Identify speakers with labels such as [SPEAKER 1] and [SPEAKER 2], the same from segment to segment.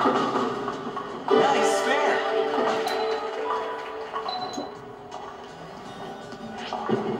[SPEAKER 1] Nice spare.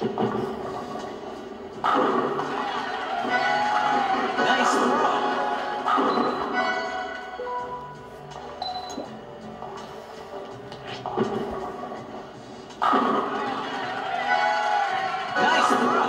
[SPEAKER 1] Nice throw.